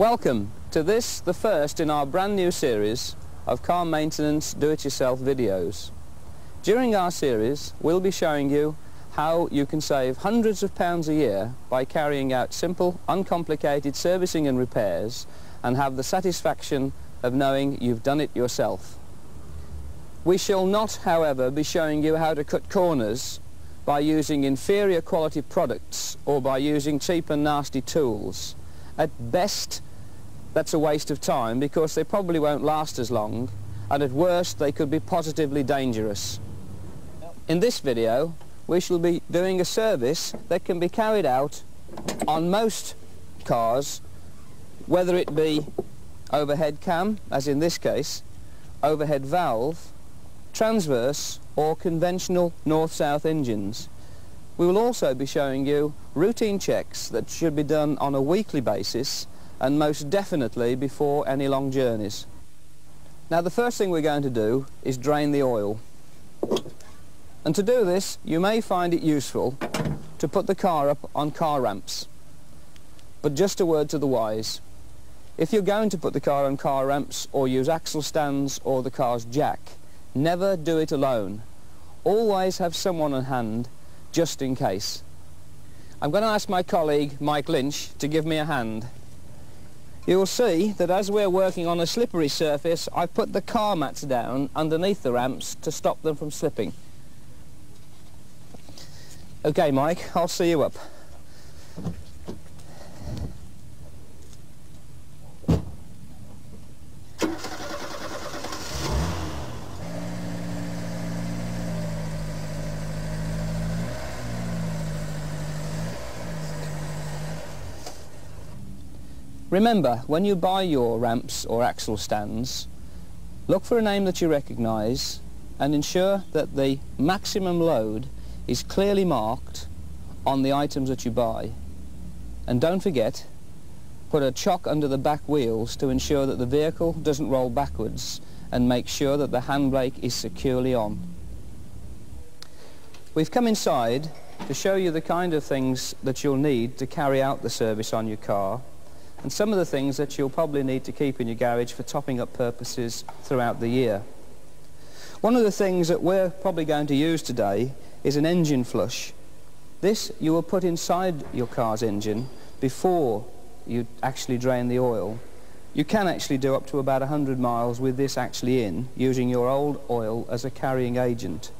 Welcome to this, the first in our brand new series of car maintenance do-it-yourself videos. During our series, we'll be showing you how you can save hundreds of pounds a year by carrying out simple, uncomplicated servicing and repairs and have the satisfaction of knowing you've done it yourself. We shall not, however, be showing you how to cut corners by using inferior quality products or by using cheap and nasty tools. At best, that's a waste of time because they probably won't last as long and at worst they could be positively dangerous. In this video we shall be doing a service that can be carried out on most cars whether it be overhead cam as in this case, overhead valve, transverse or conventional north-south engines. We will also be showing you routine checks that should be done on a weekly basis and most definitely before any long journeys. Now the first thing we're going to do is drain the oil. And to do this you may find it useful to put the car up on car ramps. But just a word to the wise. If you're going to put the car on car ramps or use axle stands or the car's jack, never do it alone. Always have someone on hand just in case. I'm going to ask my colleague Mike Lynch to give me a hand. You'll see that as we're working on a slippery surface, I've put the car mats down underneath the ramps to stop them from slipping. Okay, Mike, I'll see you up. Remember, when you buy your ramps or axle stands, look for a name that you recognise and ensure that the maximum load is clearly marked on the items that you buy. And don't forget, put a chock under the back wheels to ensure that the vehicle doesn't roll backwards and make sure that the handbrake is securely on. We've come inside to show you the kind of things that you'll need to carry out the service on your car and some of the things that you'll probably need to keep in your garage for topping up purposes throughout the year. One of the things that we're probably going to use today is an engine flush. This you will put inside your car's engine before you actually drain the oil. You can actually do up to about 100 miles with this actually in, using your old oil as a carrying agent.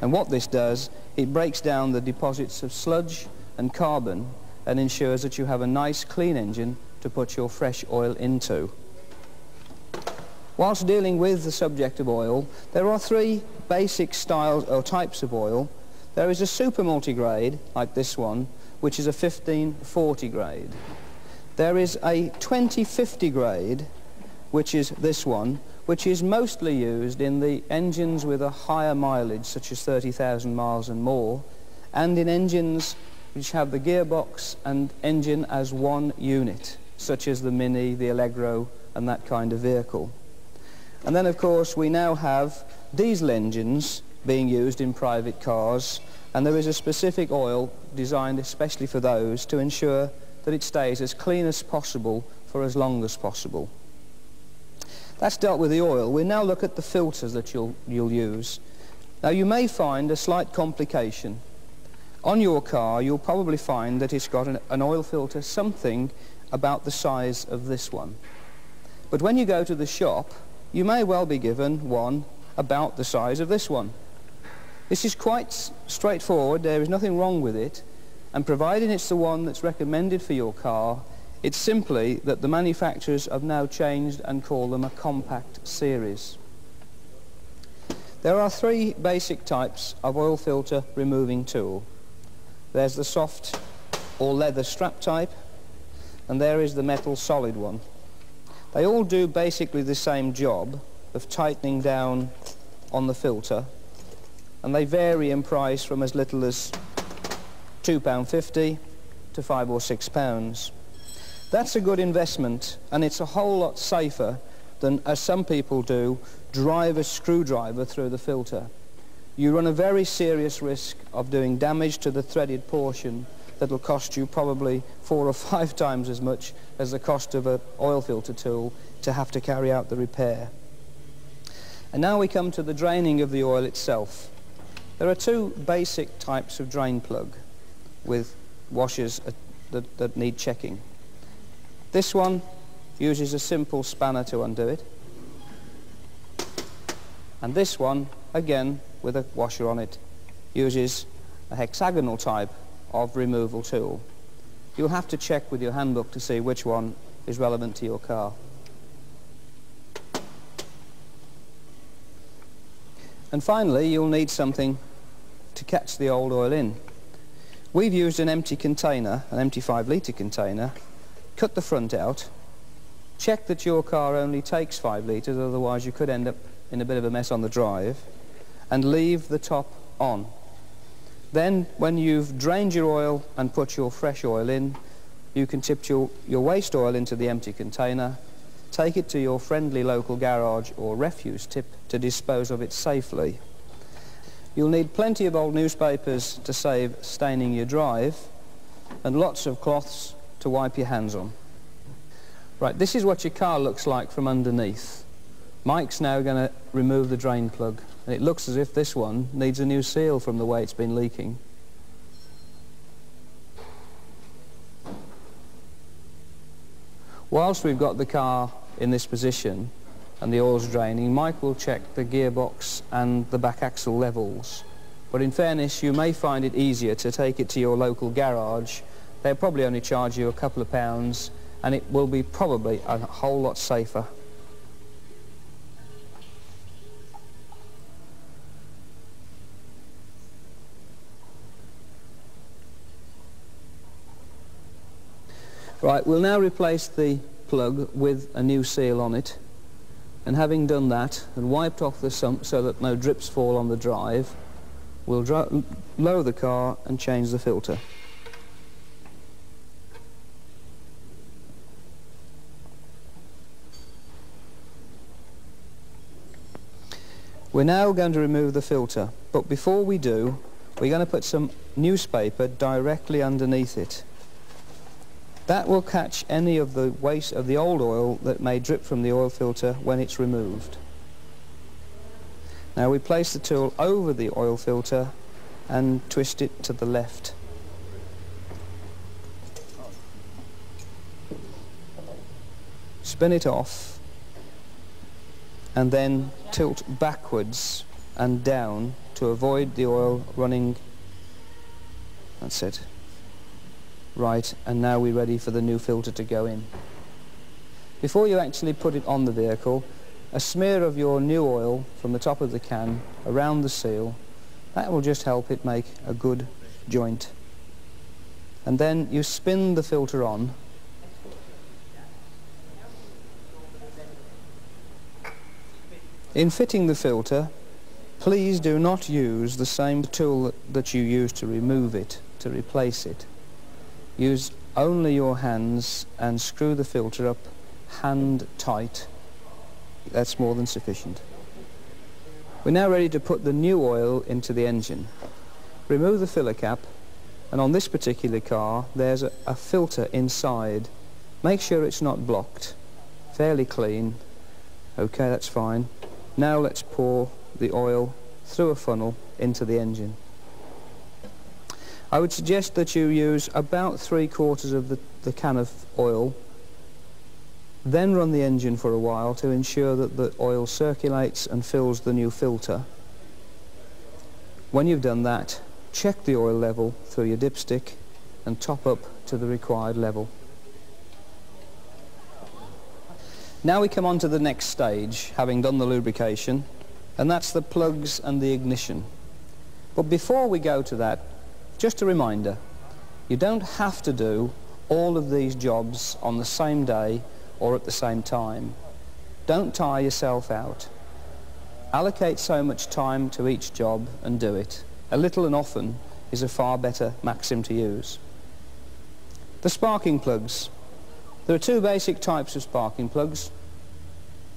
And what this does, it breaks down the deposits of sludge and carbon and ensures that you have a nice clean engine to put your fresh oil into. Whilst dealing with the subject of oil, there are three basic styles or types of oil. There is a super multigrade, like this one, which is a 1540 grade. There is a 2050 grade, which is this one, which is mostly used in the engines with a higher mileage, such as 30,000 miles and more, and in engines which have the gearbox and engine as one unit such as the Mini, the Allegro, and that kind of vehicle. And then, of course, we now have diesel engines being used in private cars, and there is a specific oil designed especially for those to ensure that it stays as clean as possible for as long as possible. That's dealt with the oil. We now look at the filters that you'll, you'll use. Now, you may find a slight complication. On your car, you'll probably find that it's got an, an oil filter, something about the size of this one. But when you go to the shop, you may well be given one about the size of this one. This is quite straightforward, there is nothing wrong with it, and providing it's the one that's recommended for your car, it's simply that the manufacturers have now changed and call them a compact series. There are three basic types of oil filter removing tool. There's the soft or leather strap type, and there is the metal solid one. They all do basically the same job of tightening down on the filter and they vary in price from as little as £2.50 to five or six pounds. That's a good investment and it's a whole lot safer than, as some people do, drive a screwdriver through the filter. You run a very serious risk of doing damage to the threaded portion that'll cost you probably four or five times as much as the cost of an oil filter tool to have to carry out the repair. And now we come to the draining of the oil itself. There are two basic types of drain plug with washers uh, that, that need checking. This one uses a simple spanner to undo it. And this one, again, with a washer on it, uses a hexagonal type of removal tool. You'll have to check with your handbook to see which one is relevant to your car. And finally, you'll need something to catch the old oil in. We've used an empty container, an empty 5 litre container, cut the front out, check that your car only takes 5 litres, otherwise you could end up in a bit of a mess on the drive, and leave the top on. Then, when you've drained your oil and put your fresh oil in, you can tip your, your waste oil into the empty container, take it to your friendly local garage or refuse tip to dispose of it safely. You'll need plenty of old newspapers to save staining your drive and lots of cloths to wipe your hands on. Right, this is what your car looks like from underneath. Mike's now going to remove the drain plug and it looks as if this one needs a new seal from the way it's been leaking. Whilst we've got the car in this position, and the oil's draining, Mike will check the gearbox and the back axle levels. But in fairness, you may find it easier to take it to your local garage. They'll probably only charge you a couple of pounds and it will be probably a whole lot safer. Right, we'll now replace the plug with a new seal on it and having done that and wiped off the sump so that no drips fall on the drive, we'll lower the car and change the filter. We're now going to remove the filter, but before we do, we're going to put some newspaper directly underneath it. That will catch any of the waste of the old oil that may drip from the oil filter when it's removed. Now we place the tool over the oil filter and twist it to the left. Spin it off and then tilt backwards and down to avoid the oil running. That's it. Right, and now we're ready for the new filter to go in. Before you actually put it on the vehicle, a smear of your new oil from the top of the can around the seal, that will just help it make a good joint. And then you spin the filter on In fitting the filter, please do not use the same tool that you used to remove it, to replace it. Use only your hands and screw the filter up hand tight. That's more than sufficient. We're now ready to put the new oil into the engine. Remove the filler cap and on this particular car there's a, a filter inside. Make sure it's not blocked. Fairly clean. Okay, that's fine. Now let's pour the oil through a funnel into the engine. I would suggest that you use about three quarters of the, the can of oil, then run the engine for a while to ensure that the oil circulates and fills the new filter. When you've done that, check the oil level through your dipstick and top up to the required level. Now we come on to the next stage, having done the lubrication, and that's the plugs and the ignition. But before we go to that, just a reminder, you don't have to do all of these jobs on the same day or at the same time. Don't tire yourself out. Allocate so much time to each job and do it. A little and often is a far better maxim to use. The sparking plugs. There are two basic types of sparking plugs,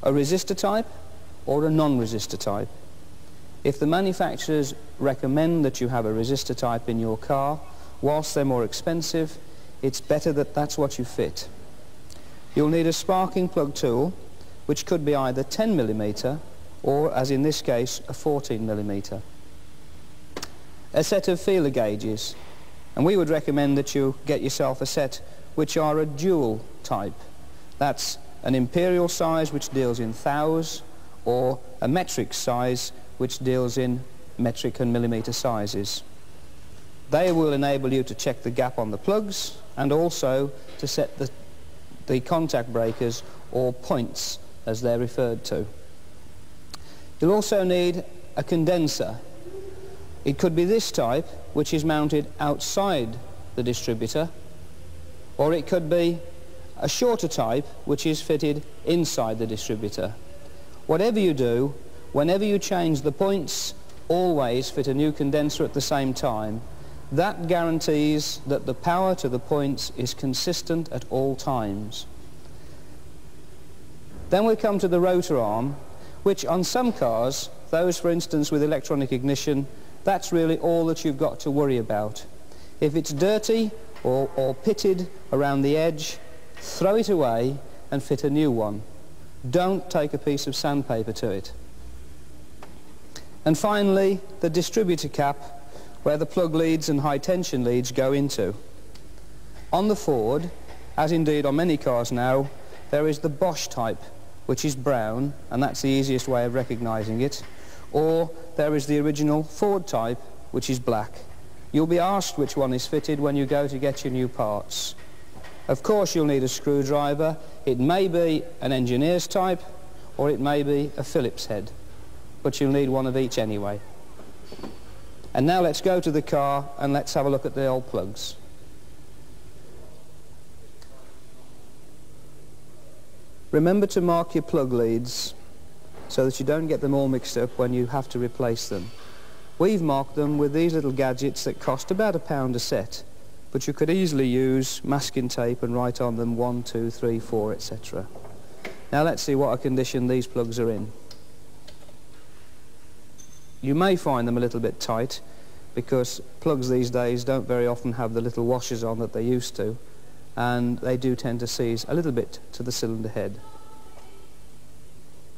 a resistor type or a non-resistor type. If the manufacturers recommend that you have a resistor type in your car, whilst they're more expensive, it's better that that's what you fit. You'll need a sparking plug tool, which could be either 10 millimeter or, as in this case, a 14 millimeter. A set of feeler gauges, and we would recommend that you get yourself a set which are a dual type. That's an imperial size which deals in thous or a metric size which deals in metric and millimeter sizes. They will enable you to check the gap on the plugs and also to set the, the contact breakers or points as they're referred to. You'll also need a condenser. It could be this type which is mounted outside the distributor or it could be a shorter type which is fitted inside the distributor. Whatever you do, whenever you change the points, always fit a new condenser at the same time. That guarantees that the power to the points is consistent at all times. Then we come to the rotor arm, which on some cars, those for instance with electronic ignition, that's really all that you've got to worry about. If it's dirty or, or pitted around the edge, throw it away and fit a new one. Don't take a piece of sandpaper to it. And finally, the distributor cap where the plug leads and high tension leads go into. On the Ford, as indeed on many cars now, there is the Bosch type, which is brown, and that's the easiest way of recognizing it. Or there is the original Ford type, which is black. You'll be asked which one is fitted when you go to get your new parts. Of course you'll need a screwdriver. It may be an engineer's type, or it may be a Phillips head but you'll need one of each anyway. And now let's go to the car and let's have a look at the old plugs. Remember to mark your plug leads so that you don't get them all mixed up when you have to replace them. We've marked them with these little gadgets that cost about a pound a set, but you could easily use masking tape and write on them 1, 2, 3, 4, etc. Now let's see what a condition these plugs are in. You may find them a little bit tight because plugs these days don't very often have the little washers on that they used to and they do tend to seize a little bit to the cylinder head.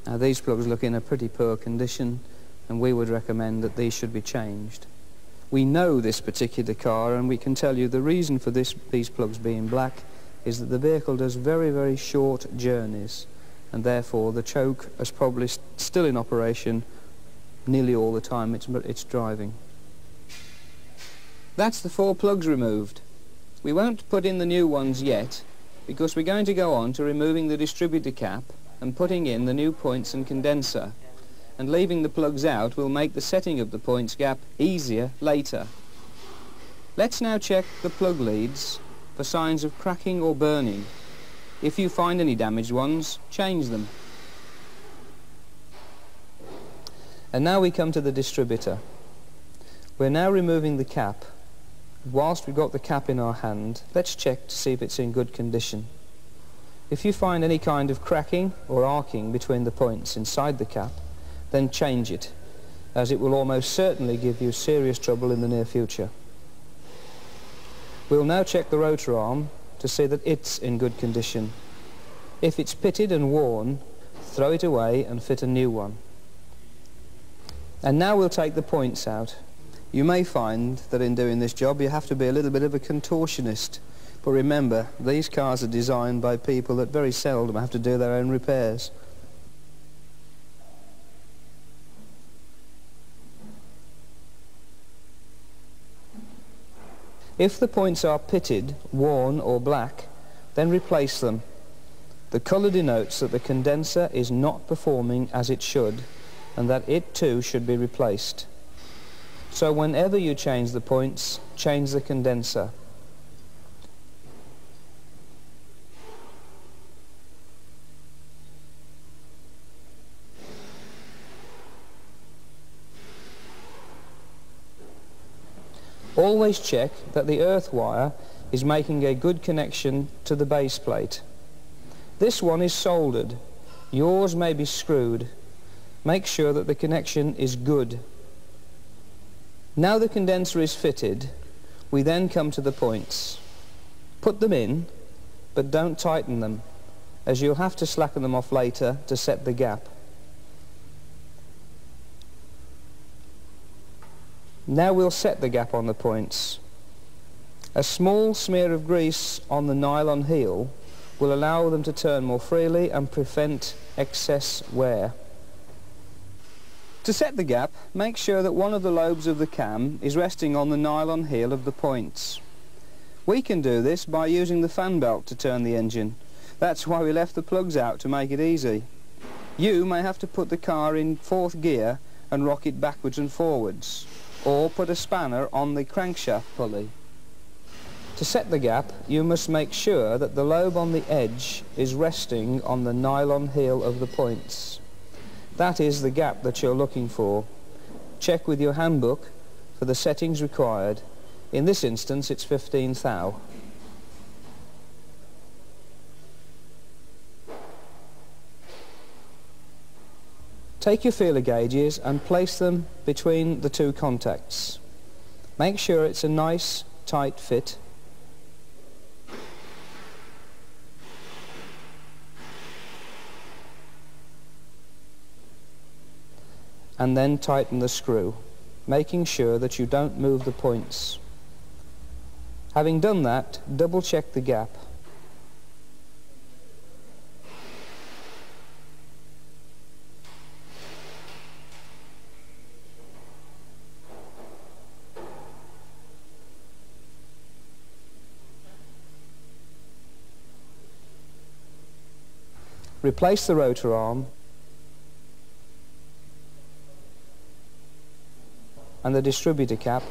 Now these plugs look in a pretty poor condition and we would recommend that these should be changed. We know this particular car and we can tell you the reason for this, these plugs being black is that the vehicle does very, very short journeys and therefore the choke is probably st still in operation nearly all the time it's, it's driving. That's the four plugs removed. We won't put in the new ones yet because we're going to go on to removing the distributor cap and putting in the new points and condenser. And leaving the plugs out will make the setting of the points gap easier later. Let's now check the plug leads for signs of cracking or burning. If you find any damaged ones, change them. And now we come to the distributor. We're now removing the cap. Whilst we've got the cap in our hand, let's check to see if it's in good condition. If you find any kind of cracking or arcing between the points inside the cap, then change it, as it will almost certainly give you serious trouble in the near future. We'll now check the rotor arm to see that it's in good condition. If it's pitted and worn, throw it away and fit a new one. And now we'll take the points out. You may find that in doing this job you have to be a little bit of a contortionist. But remember, these cars are designed by people that very seldom have to do their own repairs. If the points are pitted, worn or black, then replace them. The colour denotes that the condenser is not performing as it should and that it too should be replaced. So whenever you change the points, change the condenser. Always check that the earth wire is making a good connection to the base plate. This one is soldered. Yours may be screwed make sure that the connection is good. Now the condenser is fitted, We then come to the points. Put them in, but don't tighten them, as you'll have to slacken them off later to set the gap. Now we'll set the gap on the points. A small smear of grease on the nylon heel will allow them to turn more freely and prevent excess wear. To set the gap, make sure that one of the lobes of the cam is resting on the nylon heel of the points. We can do this by using the fan belt to turn the engine. That's why we left the plugs out to make it easy. You may have to put the car in fourth gear and rock it backwards and forwards or put a spanner on the crankshaft pulley. To set the gap, you must make sure that the lobe on the edge is resting on the nylon heel of the points. That is the gap that you're looking for. Check with your handbook for the settings required. In this instance, it's 15 thou. Take your feeler gauges and place them between the two contacts. Make sure it's a nice tight fit. And then tighten the screw, making sure that you don't move the points. Having done that, double check the gap. Replace the rotor arm and the distributor cap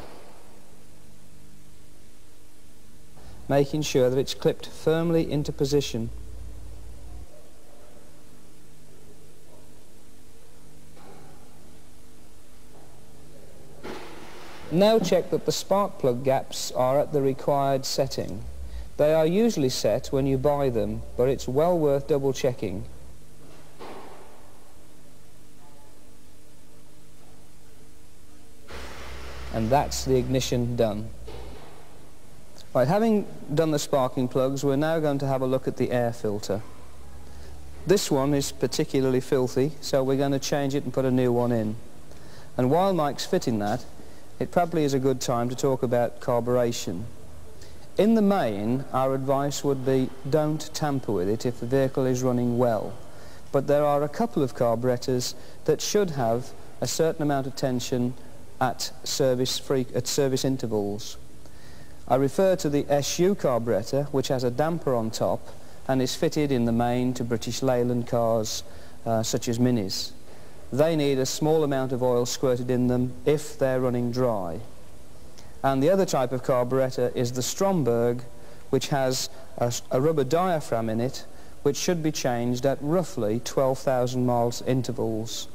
making sure that it's clipped firmly into position. Now check that the spark plug gaps are at the required setting. They are usually set when you buy them, but it's well worth double checking. And that's the ignition done. Right, having done the sparking plugs, we're now going to have a look at the air filter. This one is particularly filthy, so we're going to change it and put a new one in. And while Mike's fitting that, it probably is a good time to talk about carburation. In the main, our advice would be don't tamper with it if the vehicle is running well. But there are a couple of carburetors that should have a certain amount of tension at service, free, at service intervals. I refer to the SU carburetor, which has a damper on top and is fitted in the main to British Leyland cars uh, such as Minis. They need a small amount of oil squirted in them if they're running dry. And the other type of carburetor is the Stromberg, which has a, a rubber diaphragm in it, which should be changed at roughly 12,000 miles intervals.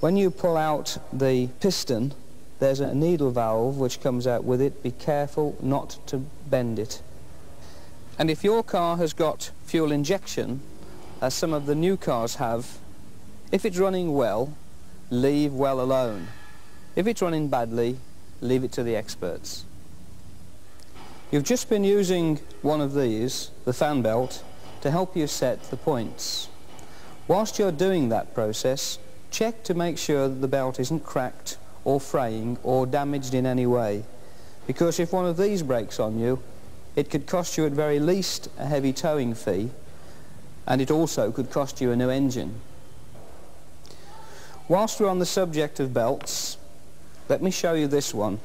When you pull out the piston, there's a needle valve which comes out with it. Be careful not to bend it. And if your car has got fuel injection, as some of the new cars have, if it's running well, leave well alone. If it's running badly, leave it to the experts. You've just been using one of these, the fan belt, to help you set the points. Whilst you're doing that process, check to make sure that the belt isn't cracked or fraying or damaged in any way. Because if one of these breaks on you, it could cost you at very least a heavy towing fee and it also could cost you a new engine. Whilst we're on the subject of belts, let me show you this one.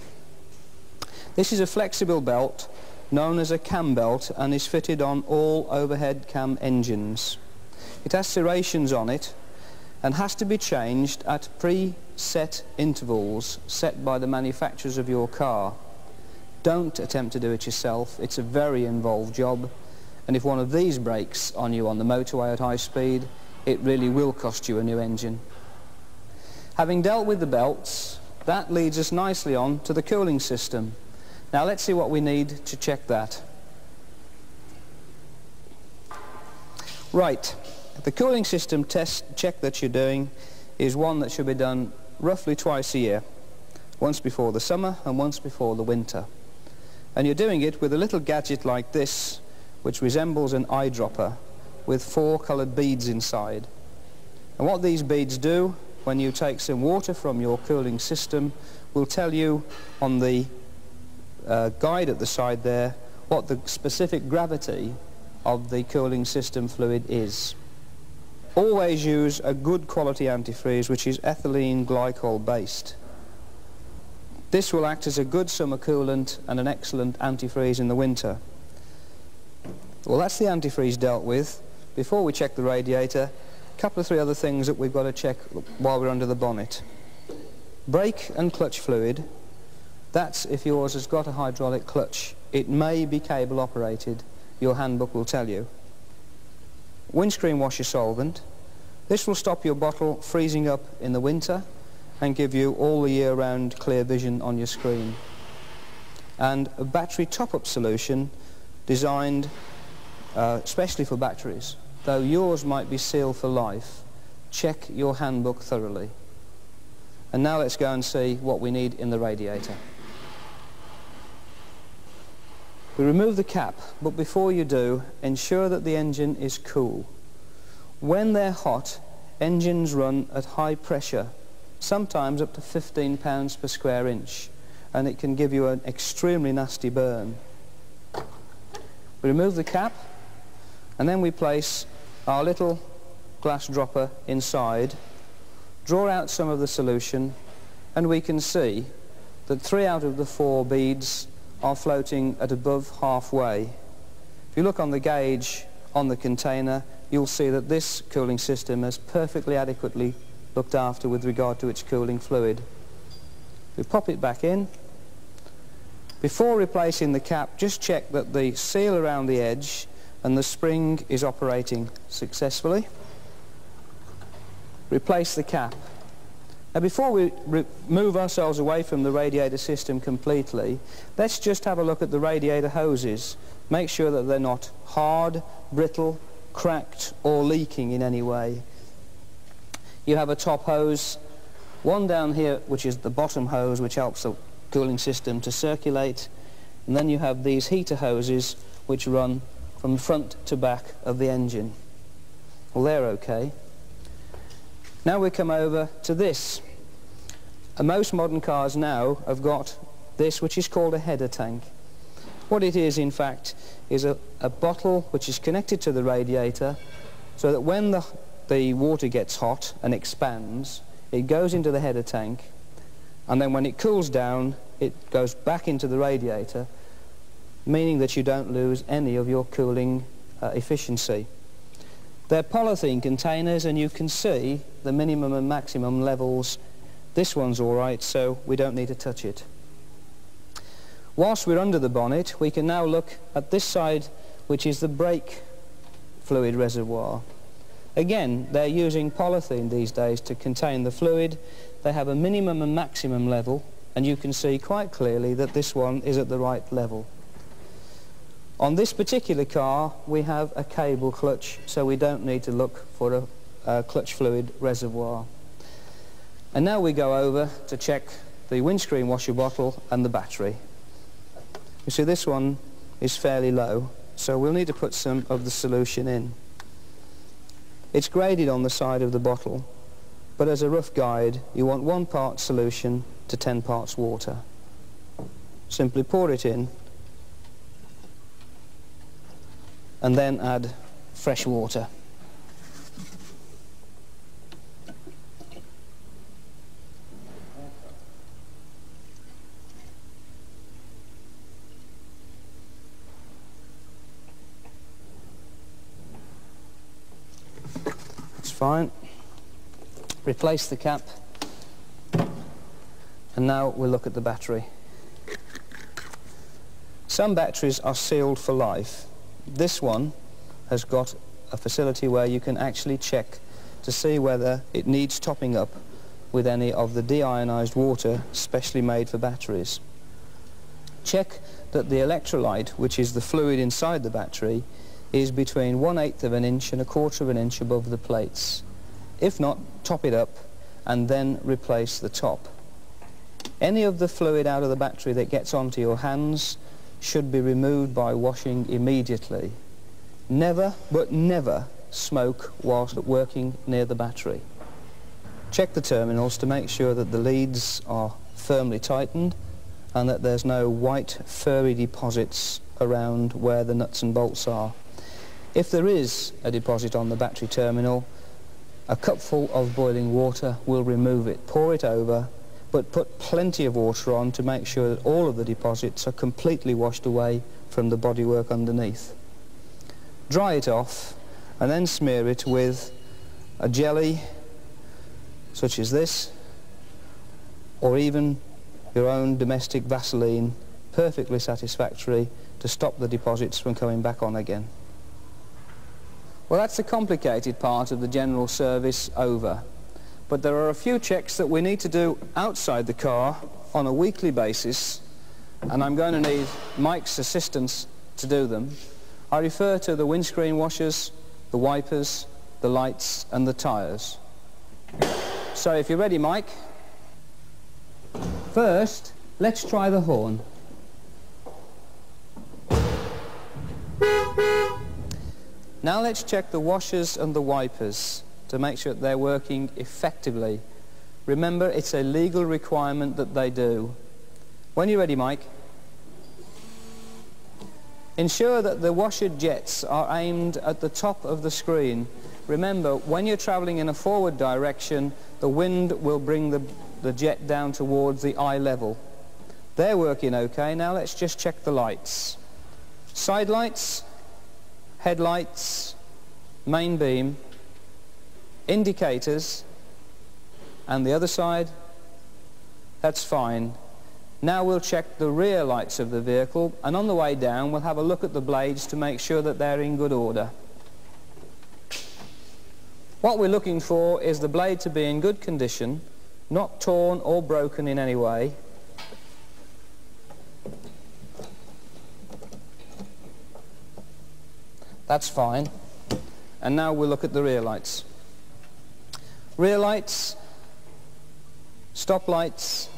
This is a flexible belt known as a cam belt and is fitted on all overhead cam engines. It has serrations on it and has to be changed at pre-set intervals set by the manufacturers of your car. Don't attempt to do it yourself. It's a very involved job and if one of these breaks on you on the motorway at high speed, it really will cost you a new engine. Having dealt with the belts, that leads us nicely on to the cooling system. Now let's see what we need to check that. Right, the cooling system test check that you're doing is one that should be done roughly twice a year. Once before the summer and once before the winter. And you're doing it with a little gadget like this, which resembles an eyedropper with four coloured beads inside. And what these beads do, when you take some water from your cooling system, will tell you on the uh, guide at the side there what the specific gravity of the cooling system fluid is. Always use a good quality antifreeze which is ethylene glycol based. This will act as a good summer coolant and an excellent antifreeze in the winter. Well that's the antifreeze dealt with. Before we check the radiator, a couple of three other things that we've got to check while we're under the bonnet. Brake and clutch fluid, that's if yours has got a hydraulic clutch. It may be cable operated, your handbook will tell you. Windscreen washer solvent, this will stop your bottle freezing up in the winter and give you all the year round clear vision on your screen. And a battery top-up solution designed uh, especially for batteries. Though yours might be sealed for life, check your handbook thoroughly. And now let's go and see what we need in the radiator. We remove the cap, but before you do, ensure that the engine is cool. When they're hot, engines run at high pressure, sometimes up to 15 pounds per square inch, and it can give you an extremely nasty burn. We remove the cap, and then we place our little glass dropper inside, draw out some of the solution, and we can see that three out of the four beads are floating at above halfway. If you look on the gauge on the container, you'll see that this cooling system is perfectly adequately looked after with regard to its cooling fluid. We pop it back in. Before replacing the cap, just check that the seal around the edge and the spring is operating successfully. Replace the cap. Now before we move ourselves away from the radiator system completely, let's just have a look at the radiator hoses. Make sure that they're not hard, brittle, cracked or leaking in any way. You have a top hose, one down here which is the bottom hose which helps the cooling system to circulate and then you have these heater hoses which run from front to back of the engine. Well they're okay. Now we come over to this. most modern cars now have got this which is called a header tank. What it is, in fact, is a, a bottle which is connected to the radiator so that when the, the water gets hot and expands, it goes into the header tank, and then when it cools down, it goes back into the radiator, meaning that you don't lose any of your cooling uh, efficiency. They're polythene containers, and you can see the minimum and maximum levels. This one's all right, so we don't need to touch it. Whilst we're under the bonnet, we can now look at this side, which is the brake fluid reservoir. Again, they're using polythene these days to contain the fluid. They have a minimum and maximum level, and you can see quite clearly that this one is at the right level. On this particular car, we have a cable clutch, so we don't need to look for a, a clutch fluid reservoir. And now we go over to check the windscreen washer bottle and the battery. You see this one is fairly low, so we'll need to put some of the solution in. It's graded on the side of the bottle, but as a rough guide, you want one part solution to 10 parts water. Simply pour it in, and then add fresh water. It's fine. Replace the cap. And now we'll look at the battery. Some batteries are sealed for life. This one has got a facility where you can actually check to see whether it needs topping up with any of the deionized water specially made for batteries. Check that the electrolyte, which is the fluid inside the battery, is between one-eighth of an inch and a quarter of an inch above the plates. If not, top it up and then replace the top. Any of the fluid out of the battery that gets onto your hands should be removed by washing immediately. Never, but never, smoke whilst working near the battery. Check the terminals to make sure that the leads are firmly tightened and that there's no white furry deposits around where the nuts and bolts are. If there is a deposit on the battery terminal, a cupful of boiling water will remove it. Pour it over, but put plenty of water on to make sure that all of the deposits are completely washed away from the bodywork underneath. Dry it off and then smear it with a jelly such as this or even your own domestic Vaseline perfectly satisfactory to stop the deposits from coming back on again. Well, that's the complicated part of the general service over. But there are a few checks that we need to do outside the car on a weekly basis, and I'm going to need Mike's assistance to do them. I refer to the windscreen washers, the wipers, the lights, and the tyres. So if you're ready, Mike, first, let's try the horn. Now let's check the washers and the wipers to make sure that they're working effectively. Remember, it's a legal requirement that they do. When you're ready, Mike, ensure that the washer jets are aimed at the top of the screen. Remember, when you're traveling in a forward direction, the wind will bring the, the jet down towards the eye level. They're working okay. Now let's just check the lights. Side lights, headlights, main beam, indicators, and the other side, that's fine. Now we'll check the rear lights of the vehicle, and on the way down we'll have a look at the blades to make sure that they're in good order. What we're looking for is the blade to be in good condition, not torn or broken in any way, That's fine. And now we'll look at the rear lights. Rear lights, stop lights,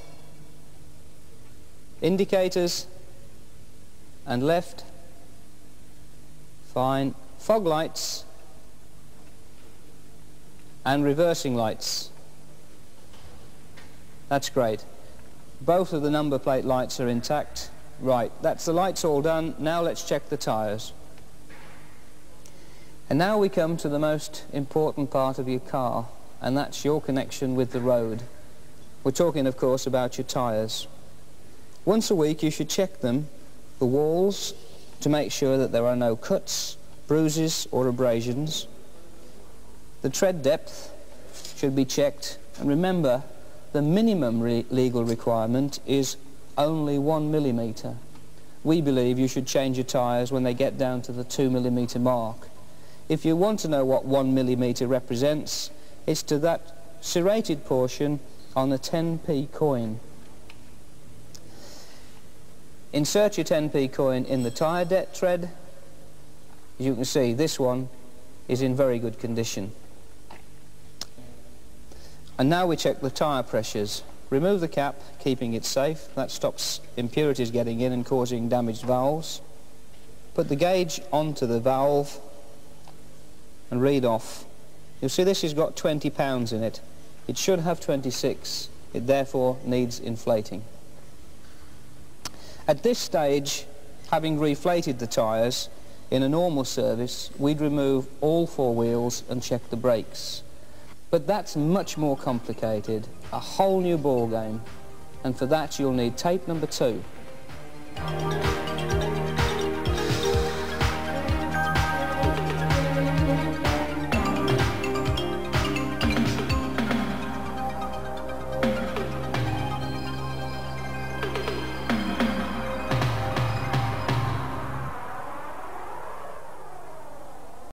indicators, and left. Fine. Fog lights and reversing lights. That's great. Both of the number plate lights are intact. Right, that's the lights all done. Now let's check the tyres. And now we come to the most important part of your car, and that's your connection with the road. We're talking, of course, about your tyres. Once a week you should check them, the walls, to make sure that there are no cuts, bruises or abrasions. The tread depth should be checked, and remember, the minimum re legal requirement is only one millimetre. We believe you should change your tyres when they get down to the two millimetre mark. If you want to know what one millimetre represents, it's to that serrated portion on the 10p coin. Insert your 10p coin in the tyre depth tread. As you can see, this one is in very good condition. And now we check the tyre pressures. Remove the cap, keeping it safe. That stops impurities getting in and causing damaged valves. Put the gauge onto the valve and read off. You'll see this has got 20 pounds in it. It should have 26. It therefore needs inflating. At this stage, having reflated the tyres, in a normal service, we'd remove all four wheels and check the brakes. But that's much more complicated, a whole new ball game. And for that you'll need tape number two.